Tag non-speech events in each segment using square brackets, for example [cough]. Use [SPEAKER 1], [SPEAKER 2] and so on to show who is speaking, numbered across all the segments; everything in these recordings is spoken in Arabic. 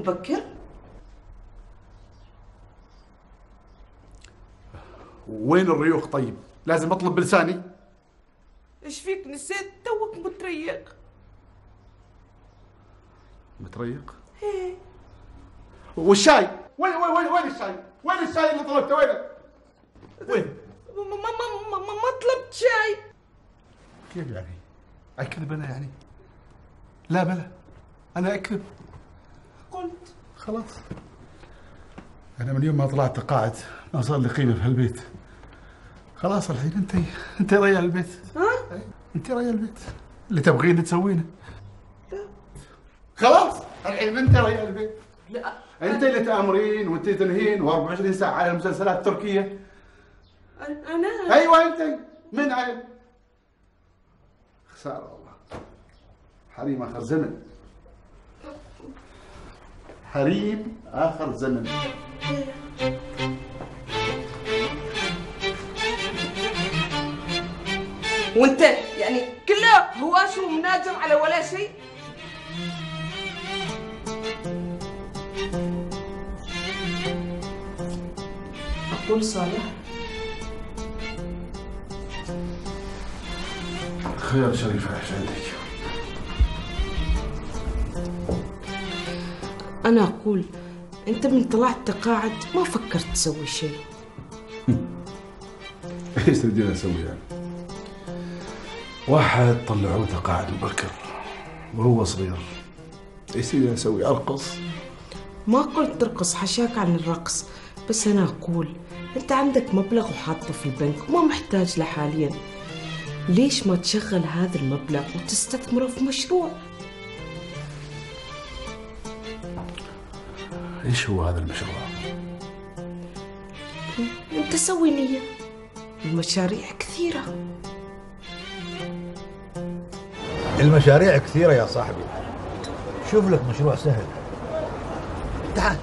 [SPEAKER 1] مبكر؟
[SPEAKER 2] وين الريوخ طيب؟ لازم أطلب بلساني.
[SPEAKER 1] إيش فيك؟ نسيت توك متريق.
[SPEAKER 2] متريق؟
[SPEAKER 1] إيه.
[SPEAKER 2] والشاي؟ وين وين وين وين الشاي؟ وين الشاي اللي طلبته؟ وينه وين؟
[SPEAKER 1] ما ما ما ما, ما, ما طلبت شاي.
[SPEAKER 2] كيف يعني؟ أكذب أنا يعني؟ لا بلا أنا أكذب.
[SPEAKER 1] قلت.
[SPEAKER 2] خلاص. أنا من يوم ما طلعت تقاعد ما صار لي قيمة في هالبيت. خلاص الحين أنت أنت ريال البيت.
[SPEAKER 1] ها؟
[SPEAKER 2] أنت ريال البيت. اللي تبغينه تسوينه. خلاص. الحين أنت ريال البيت.
[SPEAKER 1] لا.
[SPEAKER 2] أنت اللي تأمرين وأنت تنهين و24 ساعة على المسلسلات التركية.
[SPEAKER 1] أنا- أنا؟
[SPEAKER 2] أيوه أنت. من عين خسارة والله. حريم آخر زمن. حريم آخر زمن.
[SPEAKER 1] وانت يعني كله هواش ومناجر على ولا شيء؟ أقول صالح.
[SPEAKER 2] خير شريفه إيش عندك؟
[SPEAKER 1] أنا أقول أنت من طلعت تقاعد ما فكرت تسوي شيء [laughs]
[SPEAKER 2] إيش تريدين أسوي يعني؟ واحد طلعوه تقاعد مبكر وهو صغير إيش تريدين أسوي؟ أرقص؟
[SPEAKER 1] ما قلت ترقص حشاك عن الرقص بس أنا أقول أنت عندك مبلغ وحاطه في البنك وما محتاج له حاليا ليش ما تشغل هذا المبلغ وتستثمره في مشروع
[SPEAKER 2] إيش هو هذا المشروع؟
[SPEAKER 1] أنت سوي نية. المشاريع كثيرة.
[SPEAKER 3] المشاريع كثيرة يا صاحبي. شوف لك مشروع سهل. تعال.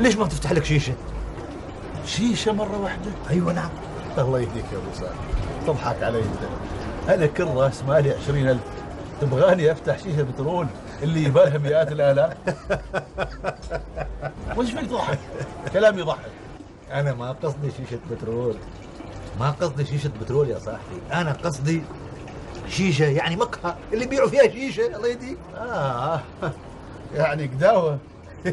[SPEAKER 3] ليش ما تفتح لك شيشة؟
[SPEAKER 2] شيشة مرة واحدة؟
[SPEAKER 3] أيوة نعم.
[SPEAKER 2] الله يهديك يا أبو سعد. تضحك علي أنت. أنا كل راس مالي عشرين ألف. تبغاني أفتح شيشة بترول؟ اللي يبالها مئات الآلاف. وش فيك تضحك كلامي يضحك
[SPEAKER 3] أنا ما قصدي شيشة بترول. ما قصدي شيشة بترول يا صاحبي. أنا قصدي شيشة يعني مقهى اللي يبيعوا فيها شيشة الله يهديك
[SPEAKER 2] آه. [laughs] يعني قداوة. [laughs]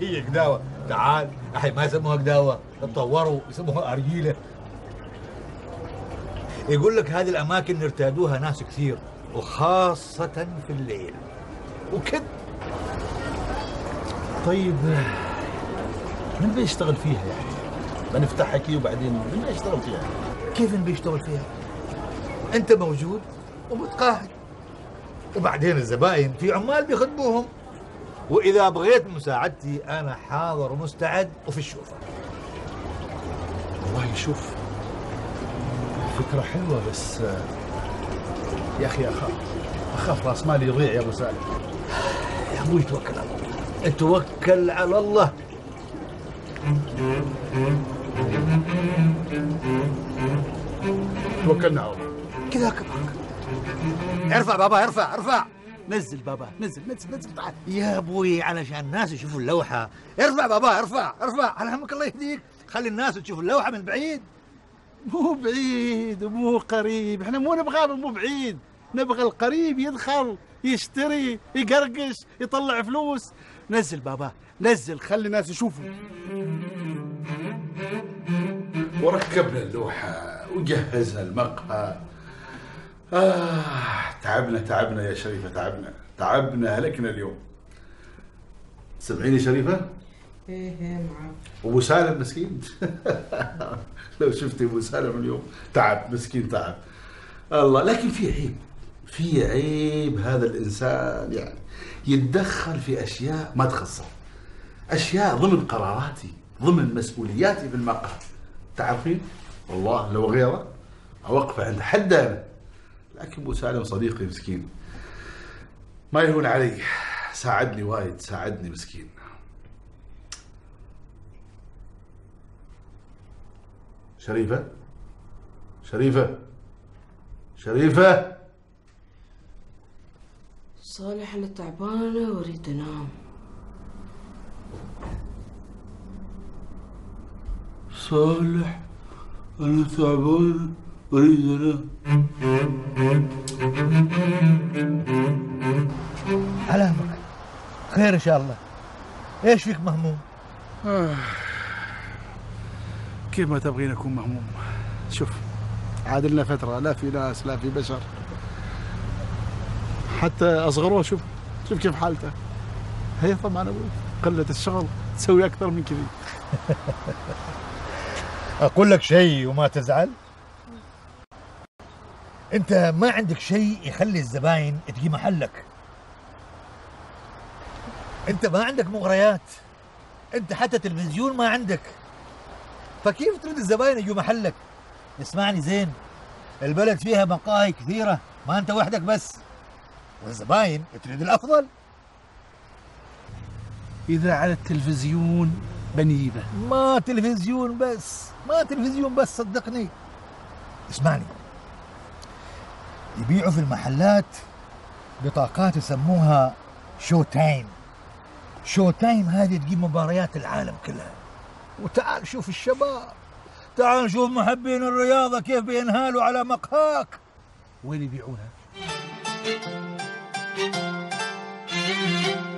[SPEAKER 3] هي قداوة. تعال. الحين ما يسموها قداوة. تطوروا يسموها أرجيلة. يقول لك هذه الأماكن ارتادوها ناس كثير وخاصة في الليل. وكذا
[SPEAKER 2] طيب من بيشتغل فيها يعني؟ بنفتحها كي وبعدين من بيشتغل فيها؟
[SPEAKER 3] كيف بيشتغل فيها؟ أنت موجود ومتقاعد. وبعدين الزباين في عمال بيخدموهم. وإذا بغيت مساعدتي أنا حاضر ومستعد وفي الشوفة.
[SPEAKER 2] والله شوف فكرة حلوة بس يا أخي أخاف. أخاف رأس مالي يضيع يا أبو سالم.
[SPEAKER 3] يا أبوي توكل على الله. توكل على الله.
[SPEAKER 2] توكلنا على الله.
[SPEAKER 3] كذا كبرك ارفع بابا ارفع ارفع.
[SPEAKER 2] نزل بابا نزل نزل نزل. تعال.
[SPEAKER 3] يا أبوي علشان الناس يشوفوا اللوحة. ارفع بابا ارفع ارفع. على همك الله يهديك. خلي الناس تشوف اللوحة من بعيد.
[SPEAKER 2] مو بعيد ومو قريب. إحنا مو نبغاه مو بعيد. نبغى القريب يدخل. يشتري يقرقش يطلع فلوس. نزل بابا نزل خلي الناس يشوفوا. وركبنا اللوحة وجهزها المقهى. آه تعبنا تعبنا يا شريفة تعبنا تعبنا هلكنا اليوم. سمعيني شريفة؟
[SPEAKER 1] إيه إيه معك
[SPEAKER 2] وابو سالم مسكين؟ [laughs] لو شفتي أبو سالم اليوم تعب مسكين تعب. الله لكن في عيب. في عيب هذا الإنسان يعني. يتدخل في أشياء ما تخصه. أشياء ضمن قراراتي ضمن مسؤولياتي في المقهى. تعرفين؟ والله لو غيره اوقفه عند حد أنا. لكن أبو سالم صديقي مسكين. ما يهون علي. ساعدني وايد ساعدني مسكين. شريفة؟ شريفة؟ شريفة؟
[SPEAKER 1] صالح أنا تعبانة وأريد أنام.
[SPEAKER 2] صالح أنا تعبان أريد أنام.
[SPEAKER 3] علامك. خير إن شاء الله. إيش فيك مهموم؟
[SPEAKER 2] كيف ما تبغين أكون مهموم. شوف عادلنا فترة لا في ناس لا في بشر. حتى أصغروه شوف شوف كيف حالته. هي طبعا أبوي قلة الشغل تسوي أكثر من كذي. [laughs]
[SPEAKER 3] أقول لك شيء وما تزعل. أنت ما عندك شيء يخلي الزباين تجي محلك. أنت ما عندك مغريات. أنت حتى تلفزيون ما عندك. فكيف تريد الزباين يجوا محلك؟ اسمعني زين. البلد فيها مقاهي كثيرة. ما أنت وحدك بس. والزباين تريد الأفضل.
[SPEAKER 2] إذا على التلفزيون بنيبة
[SPEAKER 3] ما تلفزيون بس ما تلفزيون بس صدقني. اسمعني. يبيعوا في المحلات بطاقات يسموها Showtime Showtime هذه تجيب مباريات العالم كلها. وتعال شوف الشباب. تعال شوف محبين الرياضة كيف بينهالوا على مقهاك.
[SPEAKER 2] وين يبيعونها؟
[SPEAKER 3] thank you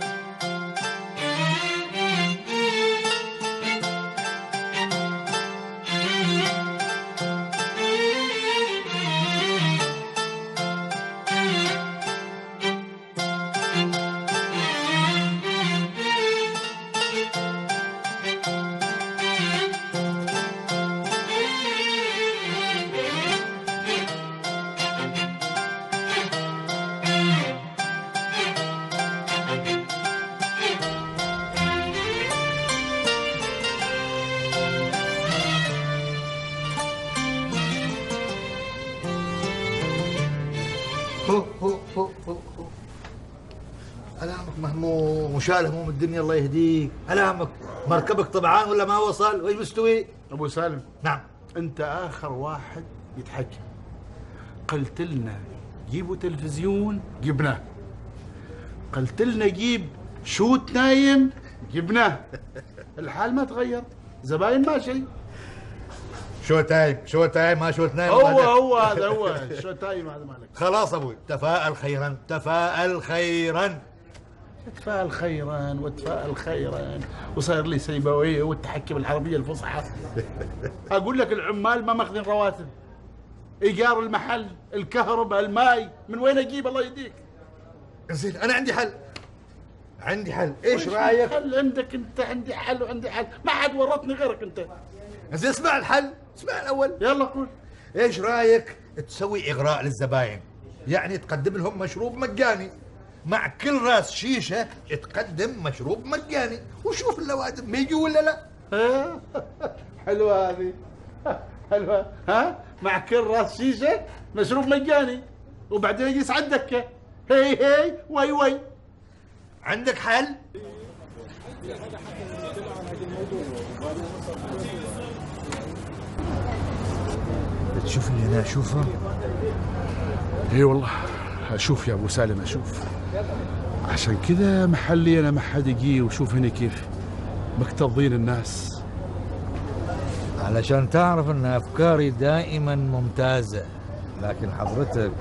[SPEAKER 3] وشال هموم الدنيا الله يهديك. علامك مركبك طبعان ولا ما وصل؟ وين مستوي؟
[SPEAKER 2] أبو سالم.
[SPEAKER 3] نعم.
[SPEAKER 2] أنت آخر واحد يتحكم. قلت لنا جيبوا تلفزيون جبناه. قلت لنا جيب شوت نايم جبناه. الحال ما تغير. زباين ما شيء.
[SPEAKER 3] Showtime Showtime ما شو تنايم
[SPEAKER 2] هو هو هذا هو. Showtime هذا مالك
[SPEAKER 3] خلاص أبوي تفاءل خيرا تفاءل خيرا.
[SPEAKER 2] تفاءل خيرا وتفاءل خيرا وصاير لي سيبويه والتحكم العربيه الفصحى. أقول لك العمال ما ماخذين رواتب. إيجار المحل الكهرباء الماي من وين أجيب؟ الله يهديك.
[SPEAKER 3] زين أنا عندي حل. عندي حل. إيش رأيك؟
[SPEAKER 2] حل؟ عندك أنت عندي حل وعندي حل. ما حد ورطني غيرك أنت.
[SPEAKER 3] زين اسمع الحل. اسمع الأول.
[SPEAKER 2] يلا قول.
[SPEAKER 3] إيش رأيك تسوي إغراء للزباين؟ يعني تقدم لهم مشروب مجاني. مع كل راس شيشة تقدم مشروب مجاني وشوف اللوادم ما يجوا ولا لا.
[SPEAKER 2] ها؟ [laughs] حلوة هذه. [laughs] حلوة. ها؟ مع كل راس شيشة مشروب مجاني وبعدين يجلس على الدكة. هي هي وي وي.
[SPEAKER 3] عندك حل؟ تشوف اللي أنا أشوفه؟
[SPEAKER 2] إي والله أشوف يا أبو سالم أشوف. عشان كذا محلي أنا ما حد يجي وشوف هنا كيف مكتظين الناس.
[SPEAKER 3] علشان تعرف إن أفكاري دائما ممتازة لكن حضرتك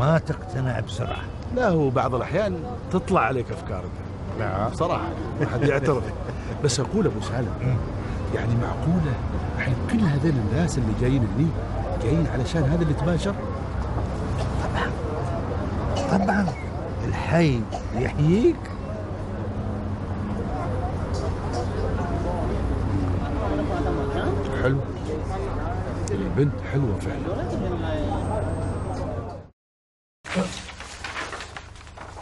[SPEAKER 3] ما تقتنع بسرعة.
[SPEAKER 2] لا هو بعض الأحيان تطلع عليك أفكارك. لا بصراحة ما حد يعترف بس أقول أبو سالم يعني معقولة الحين كل هذول الناس اللي جايين هني جايين علشان هذا اللي تباشر؟
[SPEAKER 3] طبعا. الحي يحييك.
[SPEAKER 2] حلو. البنت حلوة فعلا.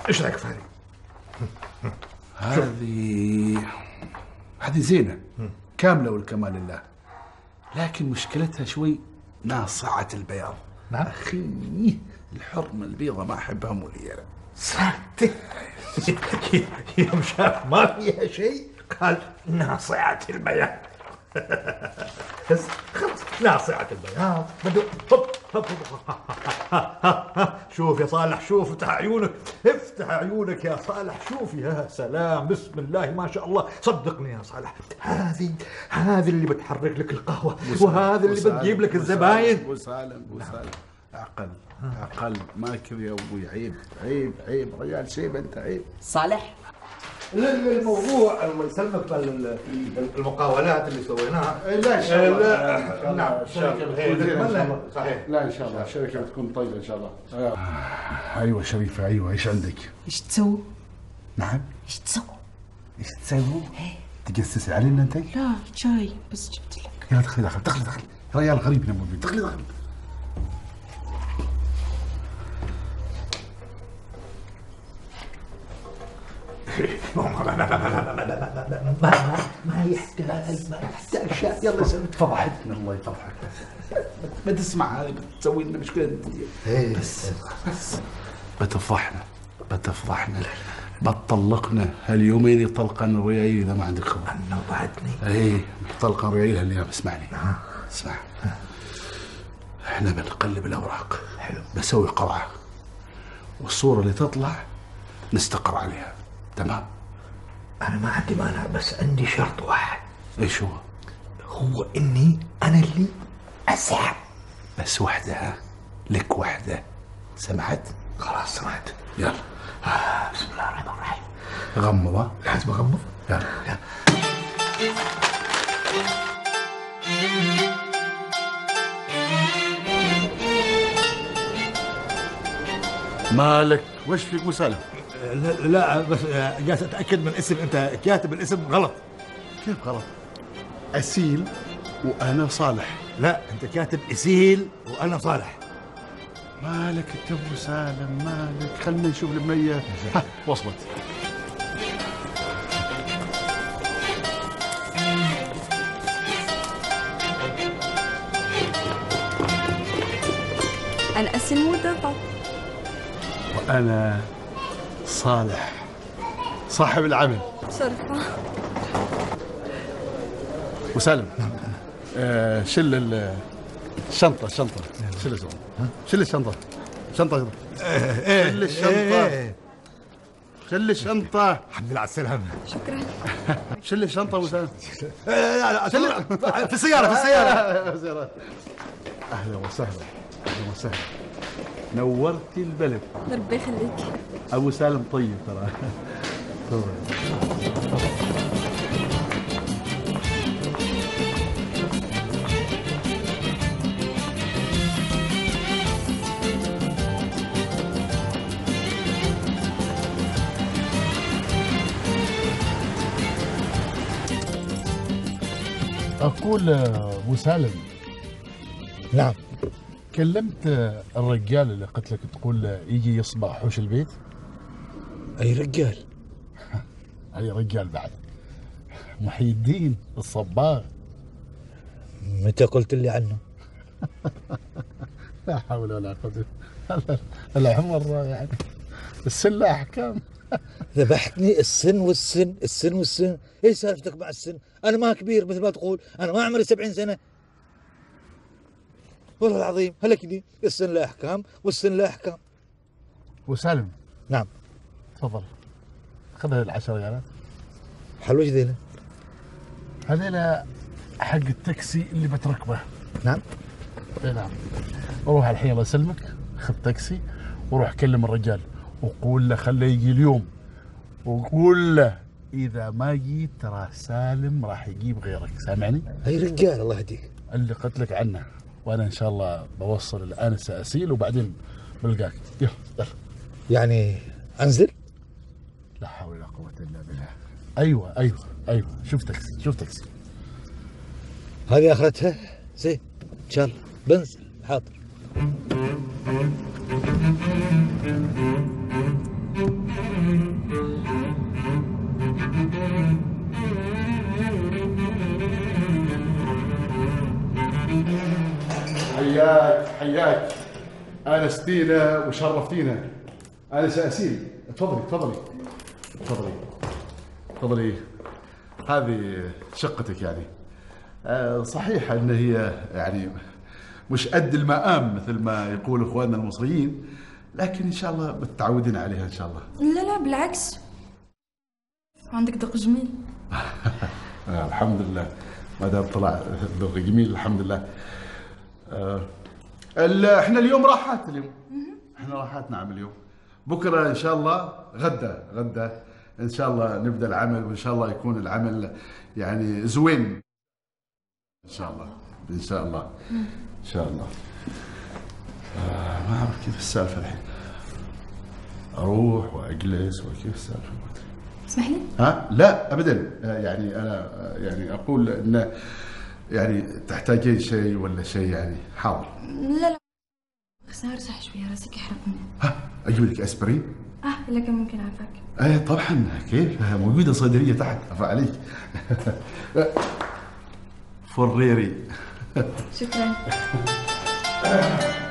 [SPEAKER 3] إيش رأيك في هذه؟
[SPEAKER 2] هذه هذه زينة كاملة والكمال لله. لكن مشكلتها شوي ناصعة البياض.
[SPEAKER 3] نعم.
[SPEAKER 2] أخي الحرمة البيضة ما أحبها مولي أنا
[SPEAKER 3] صدق يوم شاف ما فيها شيء. قال ناصعة البياض. بس خلاص ناصعة البياض. بدو هوب شوف يا صالح شوف افتح عيونك افتح عيونك يا صالح. شوف يا سلام بسم الله ما شاء الله. صدقني يا صالح هذه هذه اللي بتحرك لك القهوة وهذا اللي بتجيب لك الزباين.
[SPEAKER 2] ابو سالم ابو سالم أقل. أقل ما كذا يا أبوي. عيب عيب عيب. رجال شيب أنت عيب.
[SPEAKER 1] صالح.
[SPEAKER 3] الموضوع الله يسلمك المقاولات اللي سويناها.
[SPEAKER 2] لا إن شاء الله.
[SPEAKER 3] لا، نعم،
[SPEAKER 2] الشركة
[SPEAKER 3] إيه،.
[SPEAKER 2] الله.
[SPEAKER 3] صحيح.
[SPEAKER 2] لا إن شاء الله. الشركة بتكون طيبة إن شاء الله. أيوه شريفة أيوه. إيش عندك؟
[SPEAKER 1] إيش تسوي؟
[SPEAKER 2] نعم.
[SPEAKER 1] إيش تسوي؟
[SPEAKER 2] إيش تسوي؟ تجسس علينا أنت؟
[SPEAKER 1] لا شاي بس جبت لك.
[SPEAKER 2] يلا دخلي دخل دخلي دخل. ريال غريب نمو البيت دخلي دخل
[SPEAKER 3] ما يحتاج ما يحتاج شيء. يلا سلم
[SPEAKER 2] فضحتنا الله يفضحك ما تسمع هذا بتسوي لنا مشكله بس بس بتفضحنا بتفضحنا بتطلقنا هاليومين يطلقنا الريايل اذا ما عندك خبر
[SPEAKER 3] نوعدني
[SPEAKER 2] إيه طلقا ريايل هالايام اسمعني اسمع إحنا بنقلب الاوراق حلو بسوي قرعه والصورة اللي تطلع نستقر عليها تمام.
[SPEAKER 3] أنا ما عندي مانع بس عندي شرط واحد.
[SPEAKER 2] إيش هو؟
[SPEAKER 3] هو إني أنا اللي اسحب
[SPEAKER 2] بس وحدة ها؟ لك وحدة. سمعت
[SPEAKER 3] خلاص سمعت
[SPEAKER 2] يلا.
[SPEAKER 3] بسم الله الرحمن الرحيم.
[SPEAKER 2] غمض ها
[SPEAKER 3] لازم أغمض.
[SPEAKER 2] يلا. مالك؟ وش فيك مسألة؟
[SPEAKER 3] لا, لا بس جالس اتاكد من اسم انت كاتب الاسم غلط.
[SPEAKER 2] كيف غلط؟ أسيل وأنا صالح.
[SPEAKER 3] لا انت كاتب أسيل وأنا صالح.
[SPEAKER 2] مالك انت ابو سالم مالك خلنا نشوف البنية ها وصلت.
[SPEAKER 4] أنا أسل مودة
[SPEAKER 2] وأنا صالح صاحب العمل.
[SPEAKER 4] شرفة.
[SPEAKER 2] وسالم آه شل ال- الشنطة الشنطة شل الشنطة شل الشنطة. شنطة شل الشنطة. شل الشنطة.
[SPEAKER 3] الحمد لله على السلامة.
[SPEAKER 4] شكرا.
[SPEAKER 2] شل الشنطة أبو سالم
[SPEAKER 3] لا لا في السيارة في السيارة. [laughs]
[SPEAKER 2] أهلا وسهلا. أهلا وسهلا. نورتي البلد.
[SPEAKER 4] ربي يخليك.
[SPEAKER 2] أبو سالم طيب ترى. أقول أبو سالم.
[SPEAKER 3] نعم.
[SPEAKER 2] كلمت الرجال اللي قلت لك تقول يجي يصبح حوش البيت؟
[SPEAKER 3] أي رجال. [laughs]
[SPEAKER 2] أي رجال بعد. محي الدين الصباغ
[SPEAKER 3] متى قلت لي عنه؟ [laughs]
[SPEAKER 2] لا حول ولا قوة إلا- العمر يعني السن أحكام. [laughs]
[SPEAKER 3] ذبحتني؟ السن والسن السن والسن. إيش سالفتك مع السن؟ أنا ما كبير مثل ما تقول. أنا ما عمري سبعين سنة. والله العظيم هلا كذي السن له أحكام والسن له أحكام.
[SPEAKER 2] وسالم.
[SPEAKER 3] نعم.
[SPEAKER 2] تفضل. خذ العشر ريالات
[SPEAKER 3] حلوش ذيلا
[SPEAKER 2] هذيلا حق التاكسي اللي بتركبه.
[SPEAKER 3] نعم.
[SPEAKER 2] إي نعم. روح الحين الله يسلمك. خذ تاكسي وروح كلم الرجال وقول له خله يجي اليوم. وقول له إذا ما جيت ترى سالم راح يجيب غيرك. سامعني؟
[SPEAKER 3] اي رجال الله يهديك.
[SPEAKER 2] اللي قلت لك عنه. وأنا إن شاء الله بوصل الانسه اسيل وبعدين بلقاك. يلا يلا.
[SPEAKER 3] يعني أنزل؟
[SPEAKER 2] لا حول ولا قوة إلا بالله. أيوه أيوه أيوه. شوف تاكسي شوف تاكسي.
[SPEAKER 3] هذه آخرتها؟ زين إن شاء الله. بنزل حاضر.
[SPEAKER 2] حياك حياك. انستينا وشرفتينا. انسه اسيل تفضلي تفضلي. تفضلي. تفضلي. هذه شقتك يعني. آه، صحيح أن هي يعني مش قد المقام مثل ما يقول إخواننا المصريين لكن إن شاء الله متعودين عليها إن شاء الله.
[SPEAKER 4] لا لا بالعكس. عندك ذوق جميل. [laughs]
[SPEAKER 2] آه الحمد لله. ما دام طلع ذوقي جميل الحمد لله. آه. إحنا اليوم راحات اليوم. إحنا راحات نعم اليوم. بكرة إن شاء الله غدا غدا. إن شاء الله نبدأ العمل وإن شاء الله يكون العمل يعني زوين. إن شاء الله إن شاء الله. إن شاء الله. آه ما أعرف كيف السالفة الحين. أروح وأجلس وكيف السالفة؟
[SPEAKER 4] اسمح لي؟
[SPEAKER 2] ها؟ لا ابدا. آه، يعني أنا آه، يعني أقول إن يعني تحتاجين شيء ولا شيء يعني؟ حاضر
[SPEAKER 4] لا لا. بس أرتاح شوية راسك يحرقني.
[SPEAKER 2] ها أجيب لك أسبرين؟
[SPEAKER 4] آه إلا كان ممكن أعرفك.
[SPEAKER 2] إيه طبعا. كيف؟ موجودة صيدلية تحت. عفا عليك. [laughs] فريري.
[SPEAKER 4] شكرا. [laughs]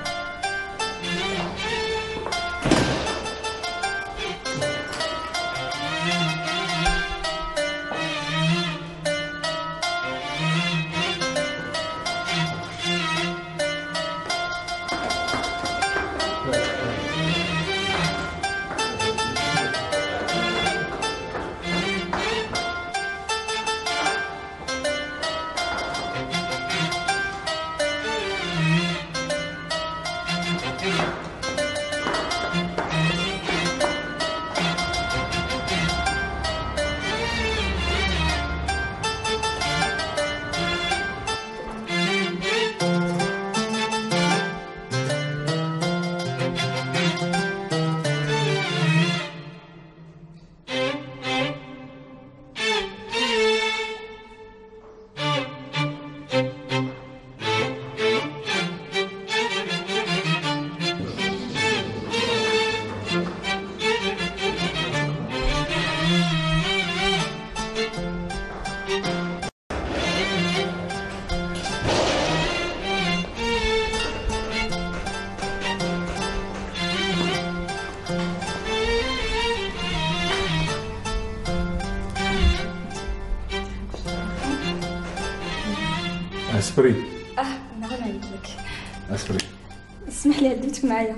[SPEAKER 4] معايا.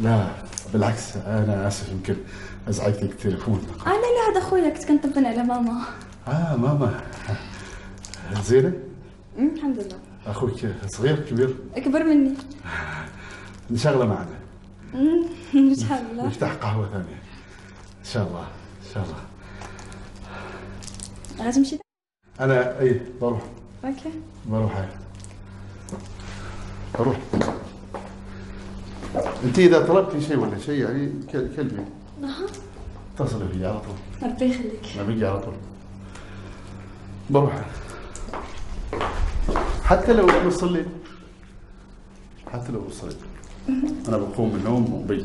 [SPEAKER 2] لا بالعكس أنا آسف يمكن أزعجتك تليفون.
[SPEAKER 4] آه لا لا هذا خويا كنت كنطبن على ماما.
[SPEAKER 2] آه ماما. زينة؟
[SPEAKER 4] أمم، الحمد لله.
[SPEAKER 2] أخوك صغير كبير؟
[SPEAKER 4] أكبر مني.
[SPEAKER 2] نشغله معنا.
[SPEAKER 4] أمم، إن شاء [laughs] الله.
[SPEAKER 2] نفتح قهوة ثانية. إن شاء الله إن شاء الله.
[SPEAKER 4] غتمشي
[SPEAKER 2] أنا اي بروح.
[SPEAKER 4] أوكي.
[SPEAKER 2] بروح. هاي. بروح. أنت إذا طلبتي شيء ولا شيء يعني كلمي.
[SPEAKER 4] أها
[SPEAKER 2] اتصلي فيي على طول.
[SPEAKER 4] ربي يخليك.
[SPEAKER 2] ما بيجي على طول. بروح. حتى لو الليل حتى لو الليل أنا بقوم من النوم وبي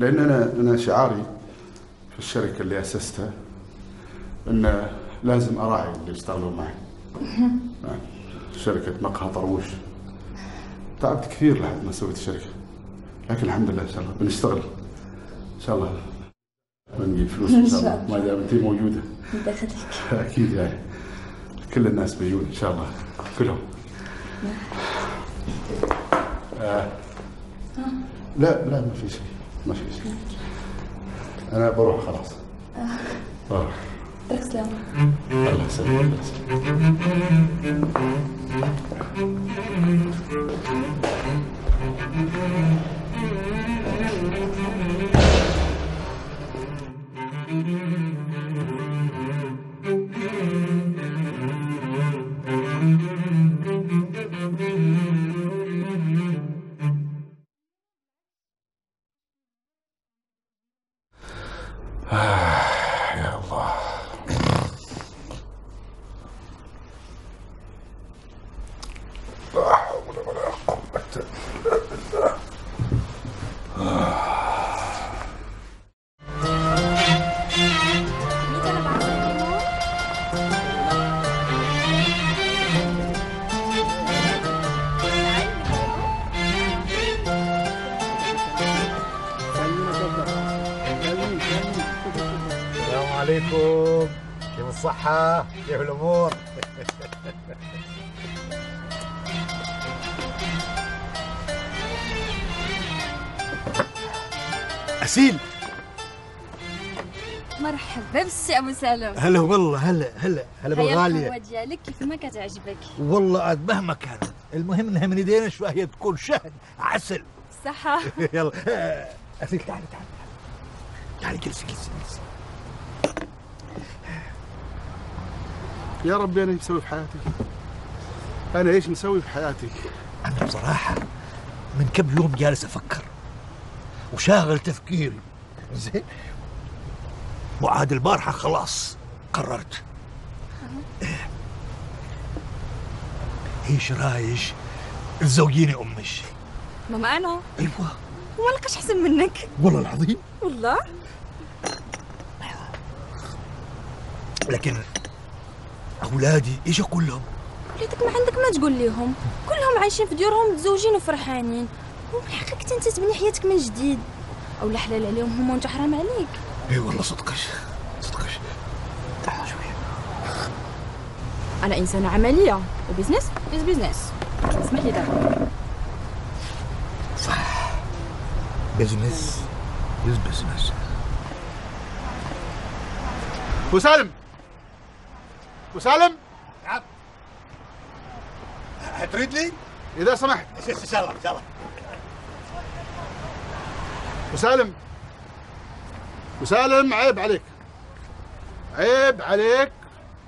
[SPEAKER 2] لأن أنا أنا شعاري في الشركة اللي اسستها إن لازم أراعي اللي يشتغلون معي. نعم. شركة مقهى طروش تعبت كثير لحد ما سويت الشركة لكن الحمد لله إن شاء الله بنشتغل. إن شاء الله بنجيب فلوس إن شاء الله. ما دام انت
[SPEAKER 4] موجودة.
[SPEAKER 2] أكيد يعني. كل الناس بيجون إن شاء الله. كلهم. آه. لا لا ما في شيء. ما في شيء. أنا بروح خلاص. بروح
[SPEAKER 4] ترك سلامة
[SPEAKER 2] الله يسلمك. الله يسلمك.
[SPEAKER 3] أسيل
[SPEAKER 4] مرحبا بالسي أبو سالم.
[SPEAKER 3] هلا والله هلا هلا هلا بالغالية.
[SPEAKER 4] القهوه ديالك كيف ما كتعجبك.
[SPEAKER 3] والله عاد مهما كان المهم إنها من يدينا شوية تكون شهد عسل.
[SPEAKER 4] صحة. [laughs]
[SPEAKER 3] يلا. آه، أسيل تعالي تعالي تعالي جلسي جلسي جلسي.
[SPEAKER 2] يا ربي أنا إيش مسوي في حياتي أنا إيش مسوي في حياتي
[SPEAKER 3] أنا بصراحة من كم يوم جالس أفكر. وشاغل تفكيري. زين. وعاد البارحة خلاص قررت. إيش رايش؟ تزوجيني أمش.
[SPEAKER 4] ماما أنا؟
[SPEAKER 3] أيوه.
[SPEAKER 4] وما لقاش أحسن منك؟
[SPEAKER 3] والله العظيم.
[SPEAKER 4] والله.
[SPEAKER 3] لكن أولادي إيش أقول لهم؟
[SPEAKER 4] وليدك ما عندك ما تقول ليهم. كلهم عايشين في ديورهم متزوجين وفرحانين. ومن حقك انت تبني حياتك من جديد. أو لا حلال عليهم هما وانت حرام عليك.
[SPEAKER 3] إي والله صدقش صدقش. تعال شوي
[SPEAKER 4] أنا إنسانة عملية و business is business اسمح لي دابا
[SPEAKER 3] صح. business is business
[SPEAKER 2] وسالم! وسالم!
[SPEAKER 3] نعم. تريد لي؟
[SPEAKER 2] إذا سمحت.
[SPEAKER 3] إن شاء الله إن شاء الله.
[SPEAKER 2] وسالم. وسالم عيب عليك. عيب عليك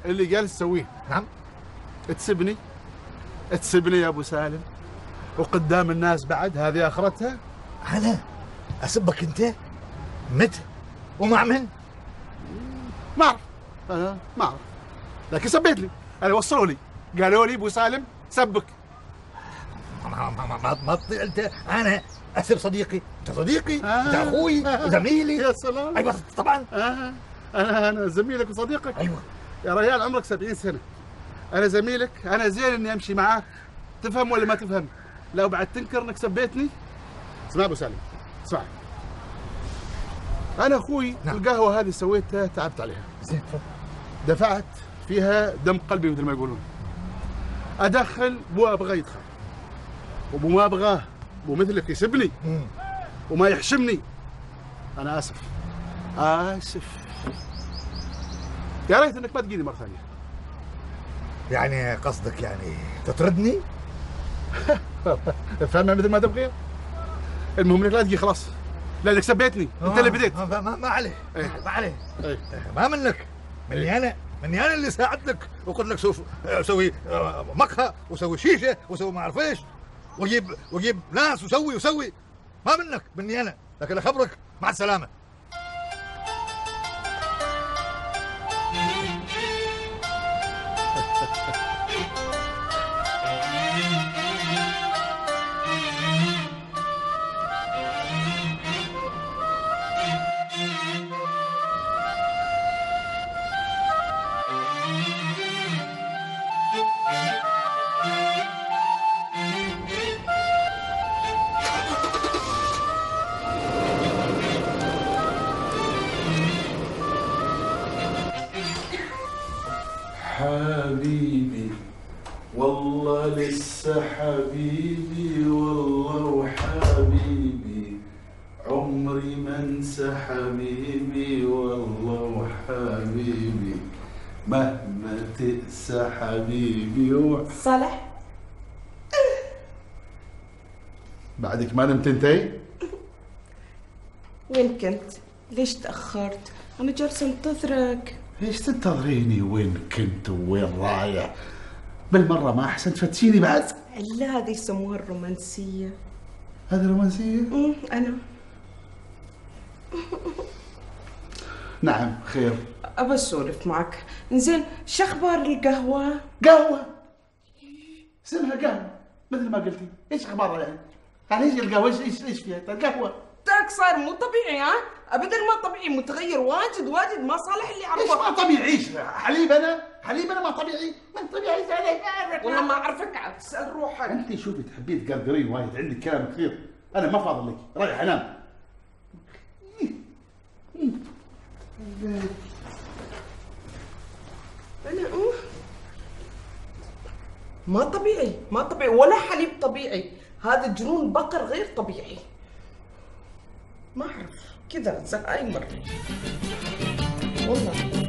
[SPEAKER 2] اللي جالس تسويه.
[SPEAKER 3] نعم.
[SPEAKER 2] تسبني. تسبني يا أبو سالم. وقدام الناس بعد هذه أخرتها.
[SPEAKER 3] أنا أسبك أنت؟ متى ومع من؟
[SPEAKER 2] ما أعرف. أنا ما أعرف. لكن سبيت لي. أنا وصلوا لي. قالوا لي أبو سالم سبك.
[SPEAKER 3] ما ما ما ما, ما تطيع أنت. أنا اسب صديقي أنت صديقي أنت
[SPEAKER 2] آه.
[SPEAKER 3] أخوي
[SPEAKER 2] آه.
[SPEAKER 3] وزميلي
[SPEAKER 2] يا سلام.
[SPEAKER 3] أيوه طبعا.
[SPEAKER 2] آه. أنا أنا زميلك وصديقك.
[SPEAKER 3] أيوه.
[SPEAKER 2] يا ريال عمرك 70 سنة. أنا زميلك أنا زين إني أمشي معاك. تفهم ولا ما تفهم؟ لو بعد تنكر إنك سبيتني. اسمع أبو سالم اسمع. أنا أخوي
[SPEAKER 3] نعم.
[SPEAKER 2] القهوة هذه سويتها تعبت عليها.
[SPEAKER 3] زين تفضل.
[SPEAKER 2] دفعت فيها دم قلبي مثل ما يقولون. أدخل بو أبغى يدخل وبو ما ابغاه بو مثلك يسبني. وما يحشمني. أنا آسف. آسف. يا ريت إنك ما تجيني مرة ثانية.
[SPEAKER 3] يعني قصدك يعني تطردني؟ [laughs]
[SPEAKER 2] فاهمها مثل ما تبغي. المهم إنك لا تجي خلاص. لانك سبيتني. أنت اللي بديت.
[SPEAKER 3] آه، ما, ما, عليه
[SPEAKER 2] إيه.
[SPEAKER 3] ما عليه
[SPEAKER 2] إيه.
[SPEAKER 3] ما منك. مني أنا مني أنا اللي ساعدتك. وقلت لك سوي آه، مقهى وسوي شيشة وسوي ما أعرف إيش. وجيب وجيب ناس وسوي وسوي. ما منك مني أنا. لكن أخبرك مع السلامة.
[SPEAKER 2] حبيبي والله لسه حبيبي والله وحبيبي عمري ما انسى حبيبي والله وحبيبي مهما تقسى حبيبي و...
[SPEAKER 1] صالح
[SPEAKER 2] بعدك ما نمت انتي؟
[SPEAKER 1] وين كنت؟ ليش تأخرت؟ أنا جالسة انتظرك
[SPEAKER 2] ليش تنتظريني وين كنت وين رايح؟ بالمرة ما أحسن تفتشيني بعد؟
[SPEAKER 1] إلا هذه يسموها الرومانسية
[SPEAKER 2] هذه رومانسية؟
[SPEAKER 1] أمم، أنا
[SPEAKER 2] نعم خير
[SPEAKER 1] أبى أسولف معك زين شو أخبار القهوة؟
[SPEAKER 2] قهوة اسمها قهوة مثل ما قلتي إيش أخبارها يعني؟ يعني إيش القهوة إيش إيش إيش فيها؟ القهوة
[SPEAKER 1] تاك صار مو طبيعي ها؟ أبدا ما طبيعي متغير واجد واجد ما صالح اللي
[SPEAKER 2] إيش ما
[SPEAKER 1] أعرفه
[SPEAKER 2] طبيعي حليب أنا؟ حليب أنا ما طبيعي؟ ما طبيعي عليك
[SPEAKER 1] والله ما أعرفك عاد تسأل روحك.
[SPEAKER 2] أنت شوفي تحبين تقرقرين وايد عندك كلام كثير. أنا ما فاضل لك. رايح أنام.
[SPEAKER 1] أنا أمم. ما طبيعي ما طبيعي. ولا حليب طبيعي. هذا جنون بقر غير طبيعي. ما أعرف. كذا زهايمر والله.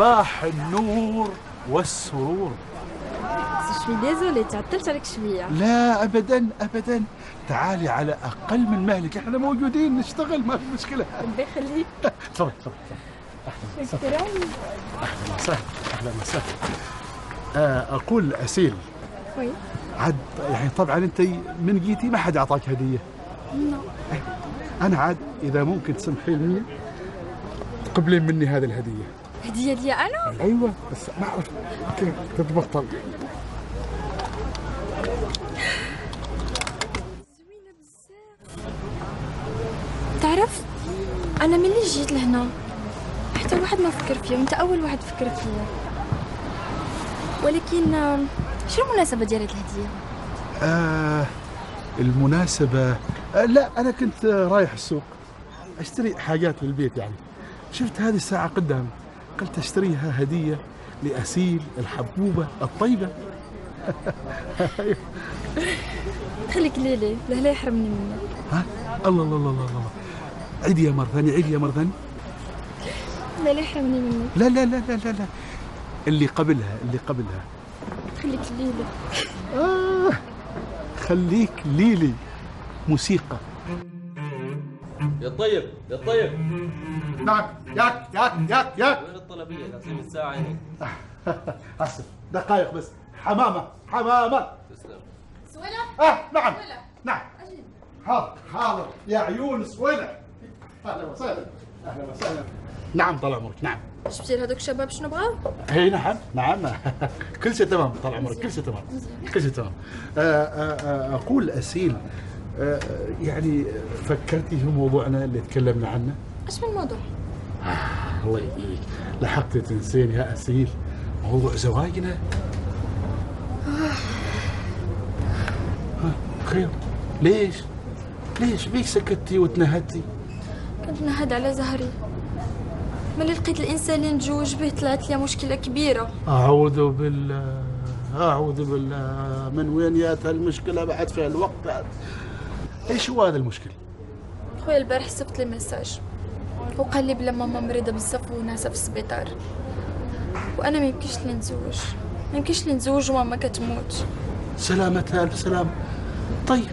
[SPEAKER 4] صباح
[SPEAKER 2] النور والسرور.
[SPEAKER 4] شوي ديزولي تعطلت عليك شوية
[SPEAKER 2] لا ابدا ابدا. تعالي على أقل من مهلك إحنا موجودين نشتغل ما في مشكلة.
[SPEAKER 4] ربي يخليك [laughs]
[SPEAKER 2] تفضل تفضل. أهلا وسهلا. أهلا وسهلا آه، أقول أسيل.
[SPEAKER 4] وي
[SPEAKER 2] عاد يعني طبعا أنت من جيتي ما حد أعطاك هدية. أنا عاد إذا ممكن تسمحي لي تقبلين مني هذه الهدية.
[SPEAKER 4] هدية لي أنا
[SPEAKER 2] أيوه بس ما اعرف كيف تتبطل.
[SPEAKER 4] زوينه بزاف تعرف أنا ملي جيت لهنا. حتى واحد ما فكر فيا وأنت أول واحد فكر فيا ولكن شنو المناسبة ديال هاد الهدية؟
[SPEAKER 2] آه المناسبة آه لا أنا كنت رايح السوق أشتري حاجات للبيت يعني. شفت هذه الساعة قدامي قلت أشتريها هدية لأسيل الحبوبة الطيبة. [laughs]
[SPEAKER 4] خليك ليلي لا لا يحرمني منك.
[SPEAKER 2] ها؟ الله الله الله الله, الله. عيدي مرة ثانية عيدي مرة ثانية.
[SPEAKER 4] لا لا يحرمني منك.
[SPEAKER 2] لا لا لا لا لا لا. اللي قبلها اللي قبلها.
[SPEAKER 4] خليك ليلي
[SPEAKER 2] آه خليك ليلي موسيقى.
[SPEAKER 5] يا طيب يا طيب.
[SPEAKER 2] نعم ياك ياك ياك ياك. [laughs]
[SPEAKER 5] الساعة [laughs]
[SPEAKER 2] آسف. دقائق بس. حمامة حمامة.
[SPEAKER 5] تسلم.
[SPEAKER 2] آه نعم. نعم. حاضر حاضر. يا عيون سويلة. أهلا وسهلا. أهلا وسهلا. نعم طال عمرك. نعم.
[SPEAKER 4] جبتي لهذوك الشباب شنو بغاو؟
[SPEAKER 2] اي نعم نعم. [laughs] كل شيء تمام طال عمرك. كل شيء تمام. كل شيء تمام. آه، آه، آه، أقول أسيل يعني فكرتي في موضوعنا اللي تكلمنا عنه.
[SPEAKER 4] اش من الموضوع
[SPEAKER 2] الله يهديك لحقت تنسين يا أسيل. موضوع زواجنا؟ ها، خير. ليش؟ ليش؟ بيك سكتي وتنهدتي؟
[SPEAKER 4] كنت نهد على زهري. ملي لقيت الإنسان اللي نتزوج به طلعت لي مشكلة كبيرة.
[SPEAKER 2] أعوذ بالله أعوذ بالله. من وين جات هالمشكلة بعد في الوقت إيش هو هذا المشكل؟
[SPEAKER 4] خويا البارح صيفط لي ميساج وقال لي بلا ماما مريضة بزاف وناسه في السبيطار. وأنا ما يمكنش لي نتزوج ما يمكنش لي نتزوج وماما كتموت.
[SPEAKER 2] سلامتها ألف سلامه طيب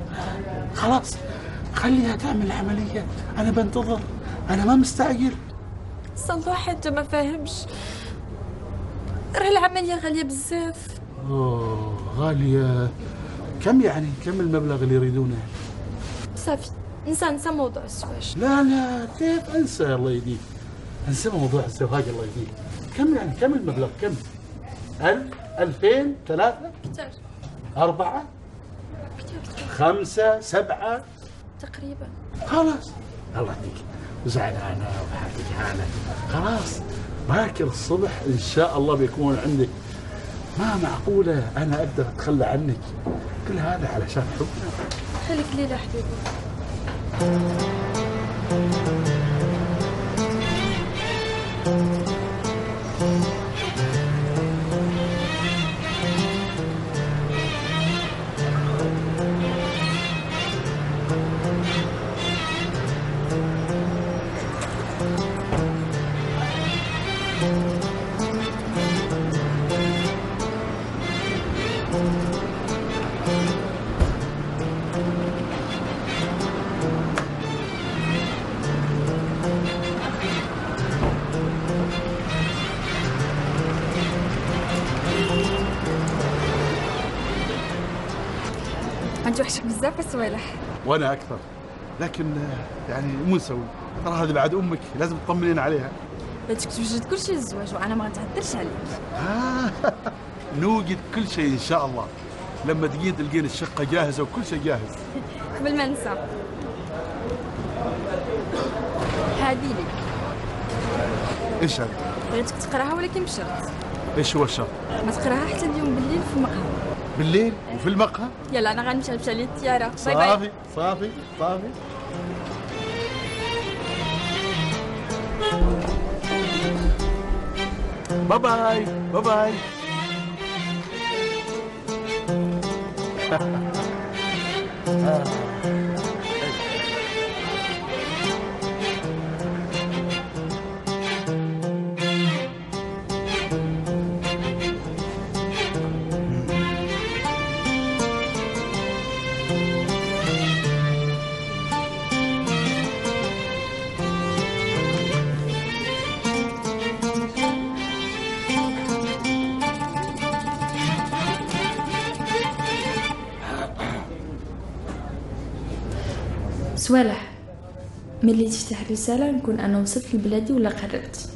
[SPEAKER 2] خلاص. خليها تعمل العملية أنا بنتظر. أنا ما مستعجل.
[SPEAKER 4] صراحة انت ما فاهمش راه العملية غالية بزاف.
[SPEAKER 2] أوه غالية. كم يعني؟ كم المبلغ اللي يريدونه؟
[SPEAKER 4] صافي. نسى نسى موضوع الزواج
[SPEAKER 2] لا لا كيف أنسى الله يهديك؟ أنسى موضوع الزواج الله يهديك. كم يعني كم المبلغ؟ كم؟ ألف ألفين ثلاثة؟
[SPEAKER 4] كتار
[SPEAKER 2] أربعة؟
[SPEAKER 4] كتار كتار
[SPEAKER 2] خمسة؟ سبعة؟
[SPEAKER 4] تقريبا.
[SPEAKER 2] خلاص. الله يهديك. وزعلانة حالة خلاص. باكر الصبح إن شاء الله بيكون عندك. ما معقولة أنا أقدر أتخلى عنك. كل هذا علشان حبنا
[SPEAKER 4] خليك ليلى حبيبي. عندي وحشك بزاف الصوالح
[SPEAKER 2] وأنا أكثر. لكن يعني مو نسوي. ترى هذه بعد أمك لازم تطمنين عليها.
[SPEAKER 4] بدك توجد كل شيء للزواج وأنا ما غنتعذرش عليك. [laughs]
[SPEAKER 2] آه نوجد كل شيء إن شاء الله. لما تجين تلقين الشقة جاهزة وكل شيء جاهز. [laughs]
[SPEAKER 4] قبل ما ننسى هادي لك
[SPEAKER 2] إيش هذا؟
[SPEAKER 4] بغيتك تقراها ولكن بشرط.
[SPEAKER 2] إيش هو الشرط؟
[SPEAKER 4] ما تقراها حتى اليوم بالليل في المقهى
[SPEAKER 2] بالليل وفي المقهى؟
[SPEAKER 4] يلا أنا غنمشي الطياره bye bye.
[SPEAKER 2] صافي صافي صافي. bye bye bye bye.
[SPEAKER 4] صوالح. ملي تفتح الرسالة نكون أنا وصلت لبلادي ولا قررت.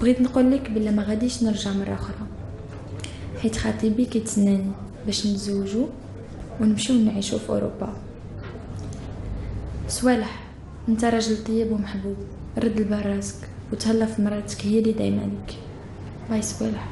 [SPEAKER 4] بغيت نقول لك بلا ما غاديش نرجع مرة أخرى. حيت خطيبي كيتسناني باش نتزوجو ونمشيو نعيشو في أوروبا. صوالح أنت راجل طيب ومحبوب. رد البال راسك وتهلا في مراتك هي اللي دايما لك باي صوالح.